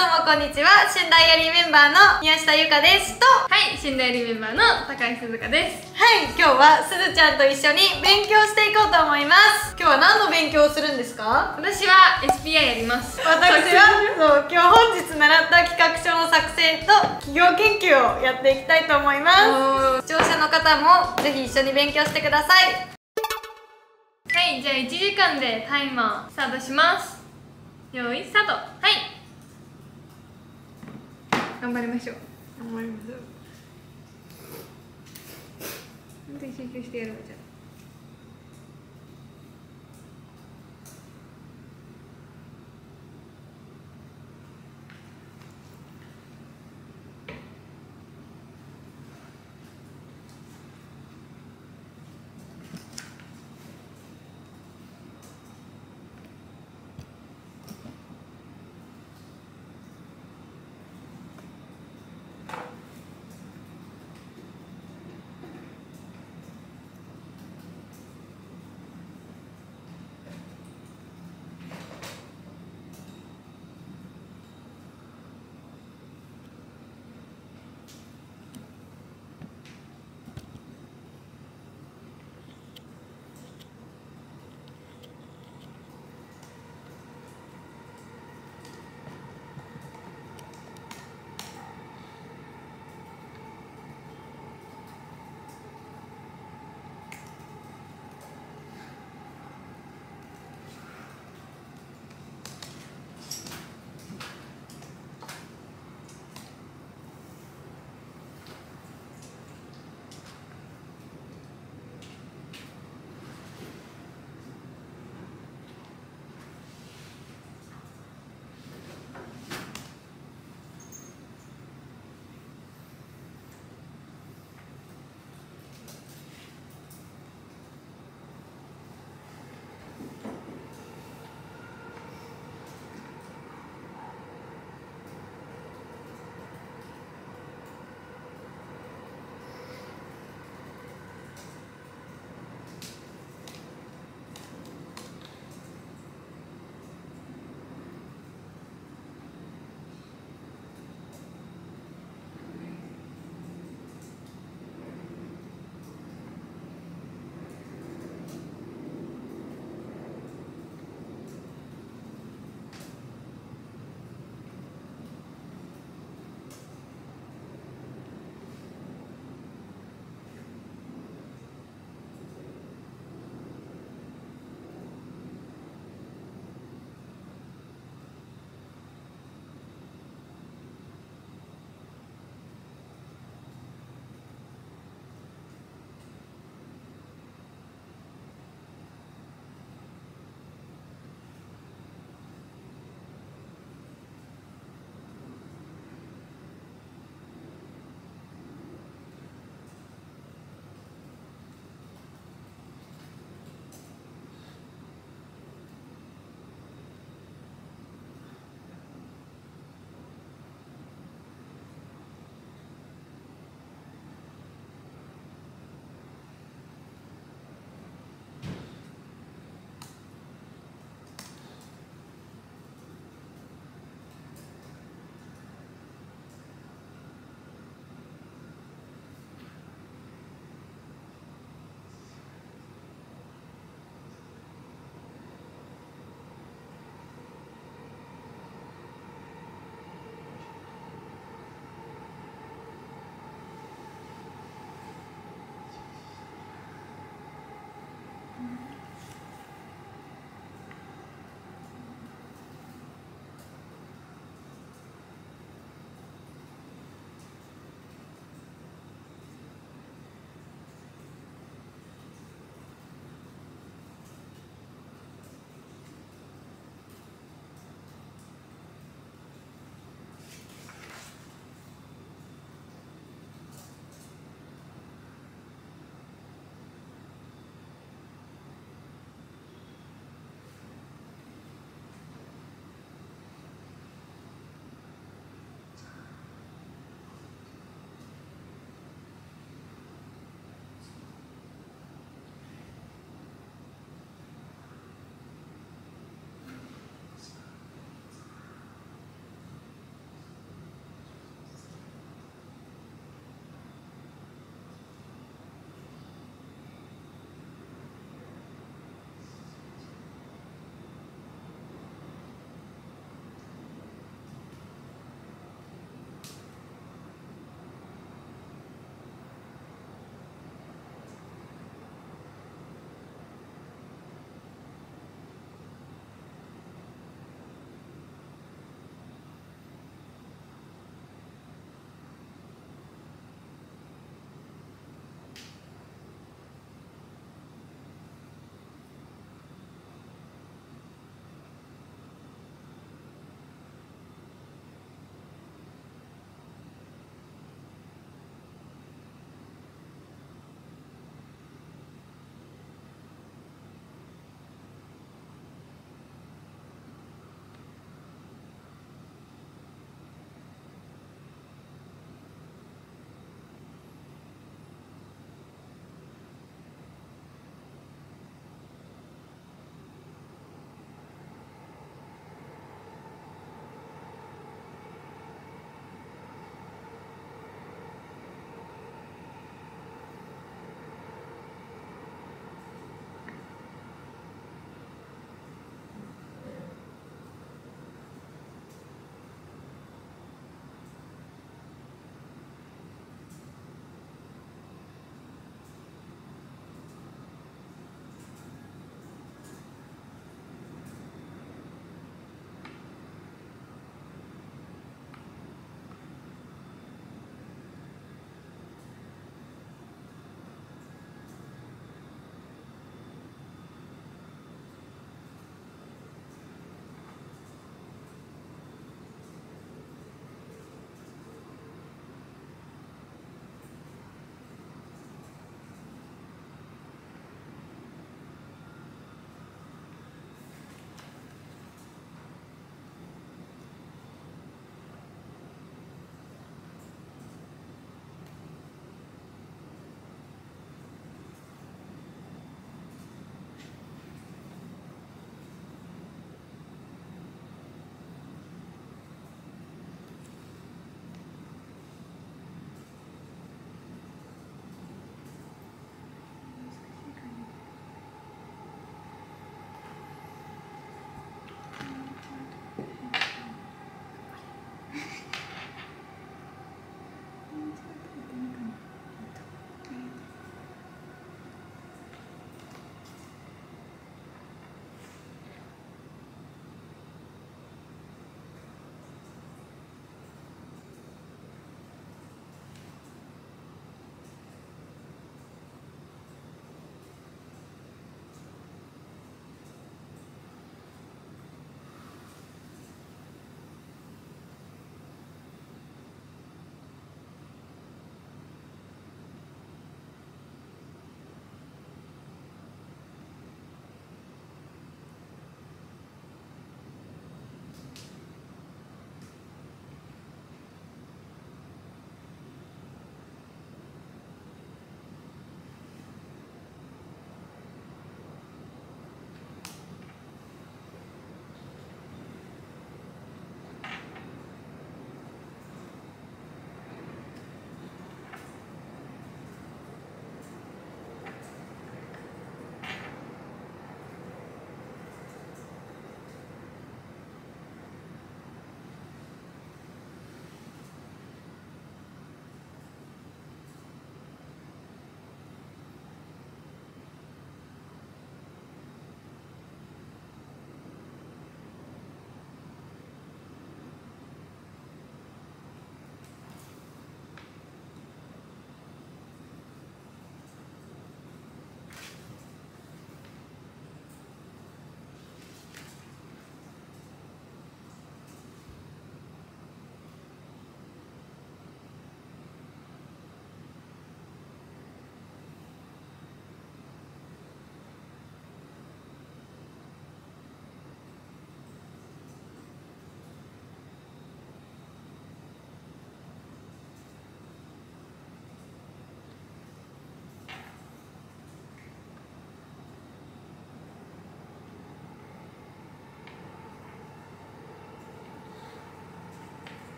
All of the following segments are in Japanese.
もこんにちは新ダイアリーメンバーの宮下優香ですとはい、新代理メンバーの高井鈴香です。はい今日はすずちゃんと一緒に勉強していこうと思います今日は何の勉強をするんですか？私は SPI やります。私はそう今日本日習った企画書の作成と企業研究をやっていきたいと思います視聴者の方もぜひ一緒に勉強してくださいはい、じゃあ1時間でタイマースタートします。よい、スタート。はい。頑張りましょう。頑張りましょう本当に集中してやろうじゃ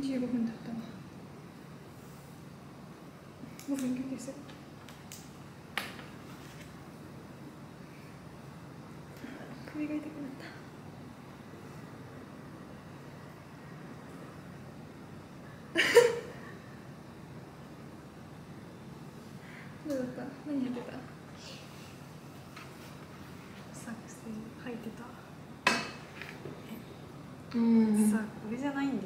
25分だったな5分休憩する首が痛くなったどうだった何やってた作戦書いてたうんさこれじゃないんだ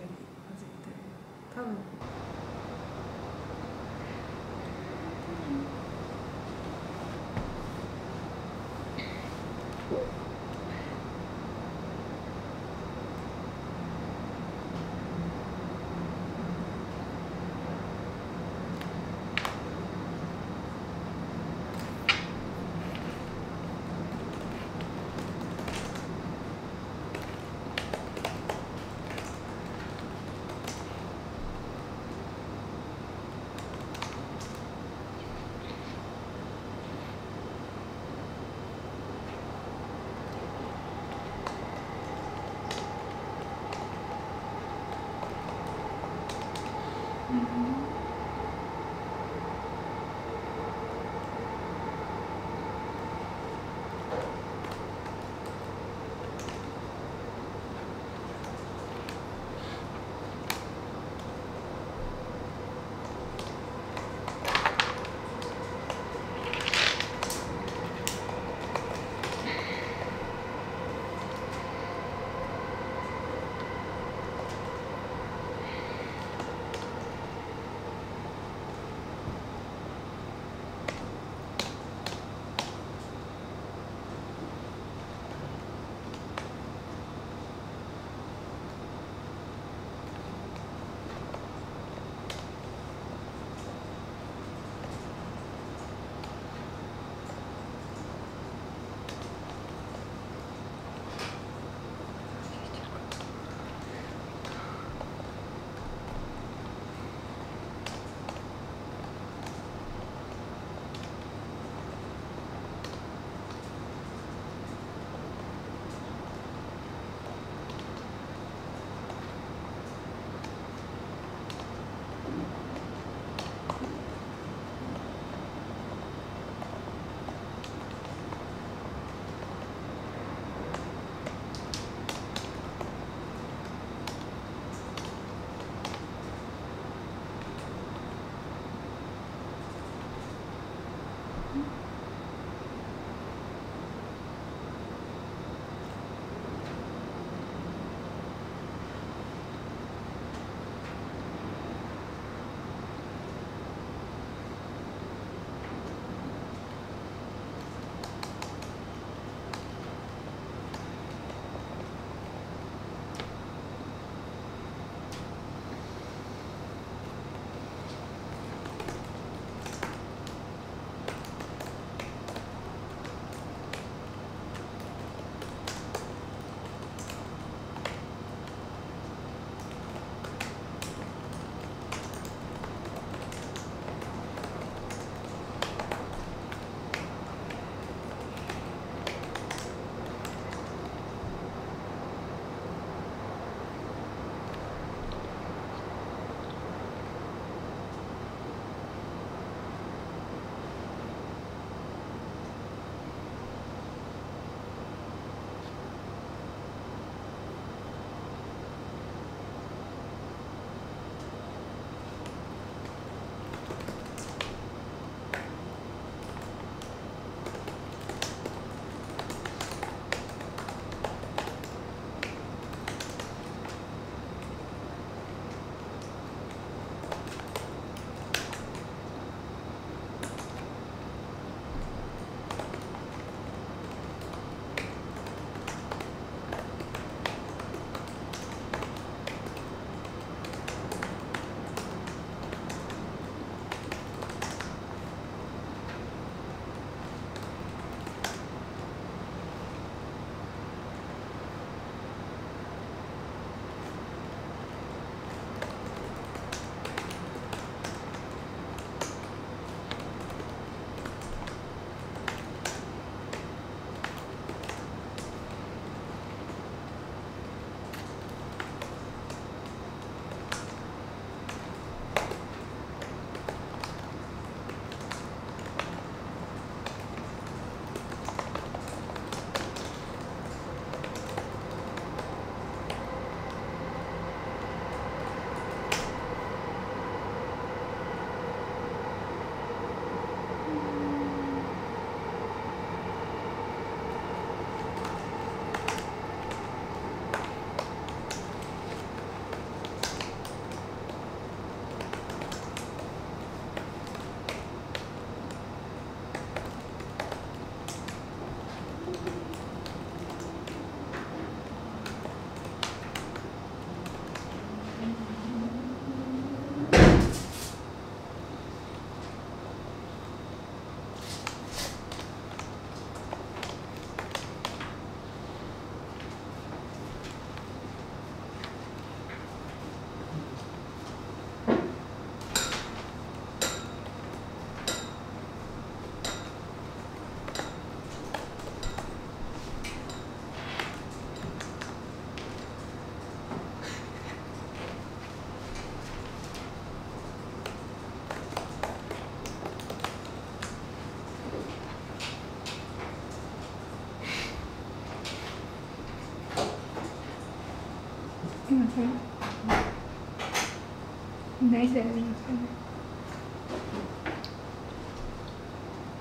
大事だよね今それね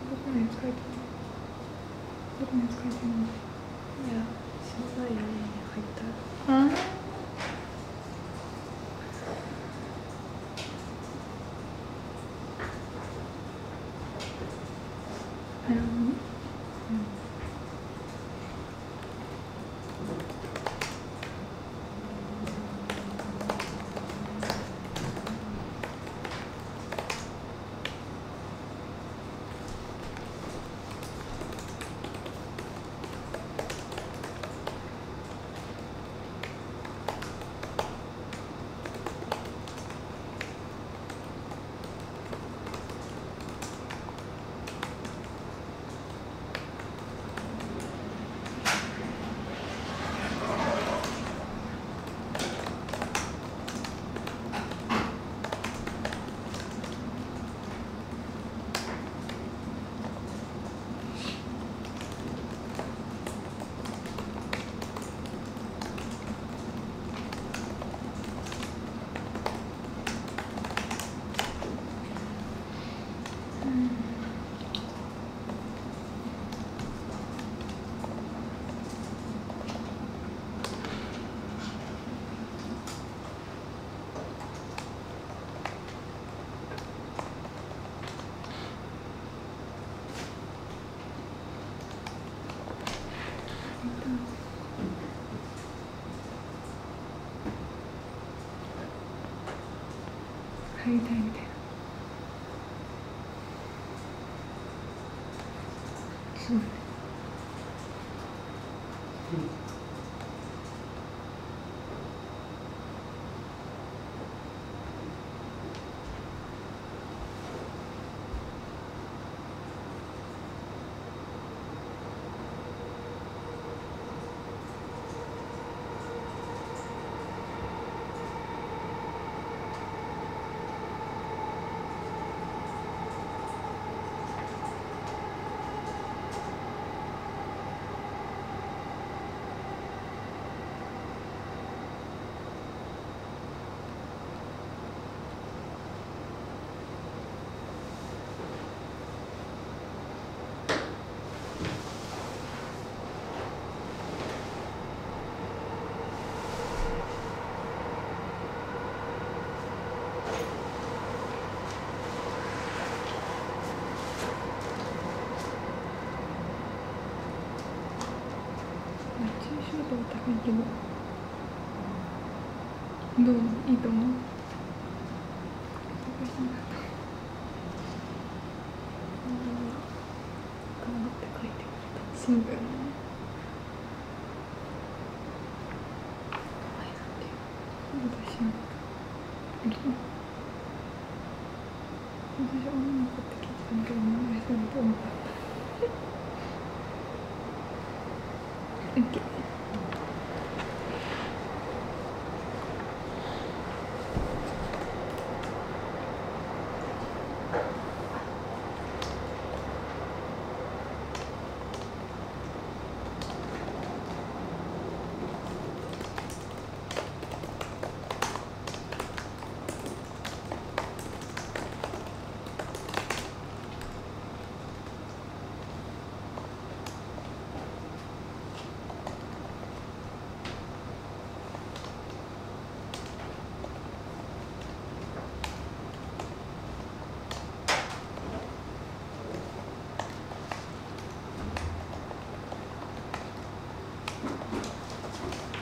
どこに使えてるどこに使えてるのいや知らないよね入ったあなるほどね入りたいみたいなすごいねまあ抽象度は高いけどどう？いいと思う？難し確かに。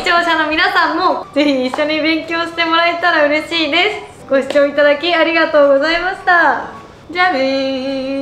視聴者の皆さんもぜひ一緒に勉強してもらえたら嬉しいです。ご視聴いただきありがとうございました。じゃあね